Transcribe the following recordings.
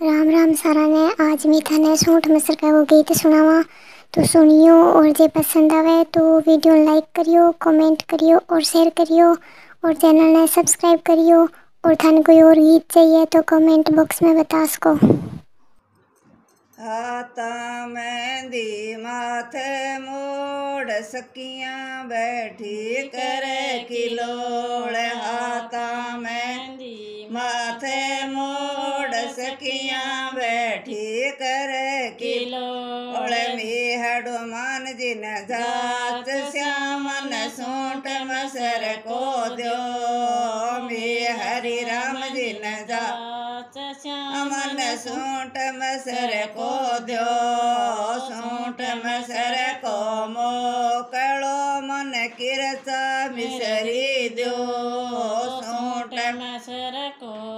राम राम सारा ने, आज मैं थाने सूट मसर का वो गीत सुनावा। तो सुनियो और जे पसंद आवे तो वीडियो लाइक करियो, कमेंट करियो और शेयर करियो और चैनल ने सब्सक्राइब करियो और थाने कोई और गीत चाहिए तो कमेंट बॉक्स में बता सको। माथे मोड़ सकियाँ बैठी करे किलोड़ किलोड़ मी हनुमान जिन जात श्यामन सूट मसर को दो मी हरि राम जिन जात श्यामन सूट मसर को दो सूट मसर को मोकड़ो मन किरचा मिसरी दो सूट मसर को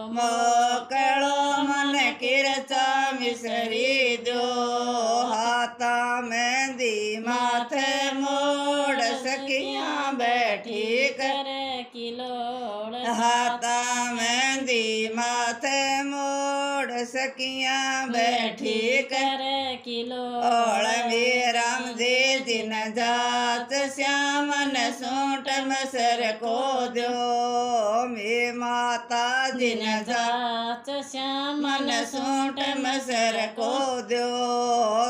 माथे मोड़ सकियाँ बैठी कर। किलोड़ हाथा मेहंदी माथे मोड़ सकियाँ बैठी कर। किलोड़ ओळ मी राम दे दिन जात, श्यामन सूट मसर को दो मी माता दिन जात जात श्याम मन सूट मसर को दो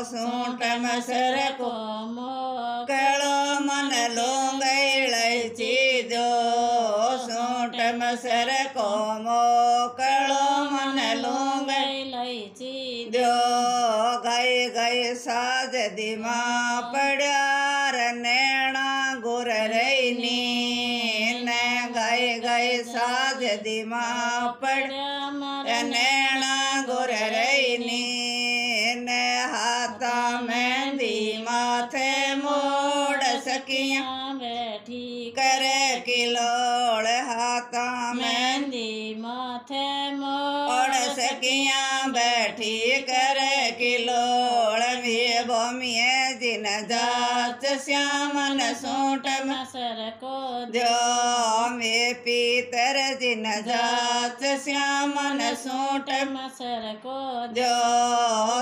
सूट मसर को मो कळो मन लोंग इळैची दो सूट मसर को मो कड़ो मन लोंग लैची दो गए गए साज दिमा पड़्यार नैणा पड़ नैणा गुर रैनी न हाथा मेहंदी माथे मोड़ सकियाँ। बैठी कर किलोड़ हाथा में मेहंदी माथे मोड़ सकियाँ। बैठी कर किलोड़ में भूमिए श्यामन सूट मसर को दो में पीतर जिन जात श्यामन सूट मसर को दो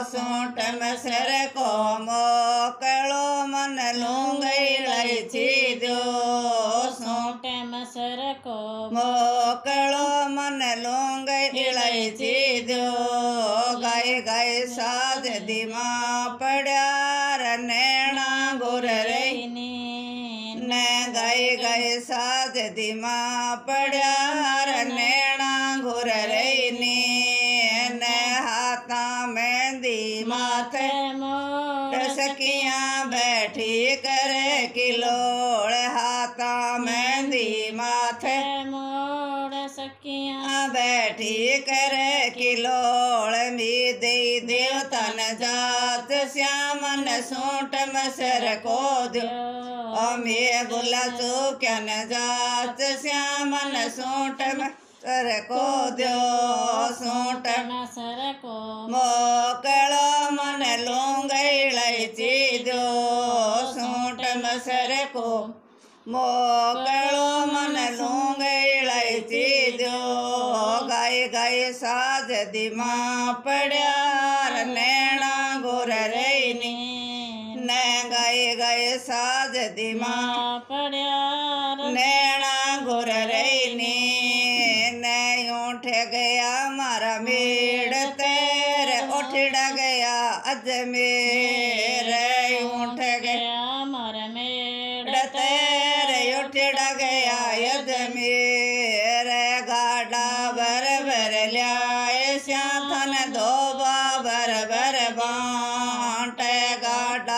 सूट मसर को मोकड़ो मन लूंग सूट मसर को मोकळो मन लोंग दो गाय गाय साज दिमा पड्यार दिमा पड्यार नैणा गोर रे न हाथा मेहंदी माथे मोड़ सकियाँ बैठी कर किलोड़ हाथा मेहंदी माथे मोड़ सकियाँ बैठी कर किलोड़ मी देवतन जात, श्यामन सूट मसर को दो ओ मे गुला चौक्यन जात, श्यामन सूट मसर को दो सूट मसर को मोकळो मन लोंग इळैची दो सूट मसर को मोकळो मन लोंग गाय गाय साज दिमा पड्यार नैणा गोर रैनी। न गाय गाय साज दिमा पड़्यार नैना गोर रैनी। न उठ गया मारा मेड़ तेरे उठड़ा गया अजमेर। उठ गया गया मर मेड़ तेरे उठड़ा गया अजमेर। കാട്ട കാട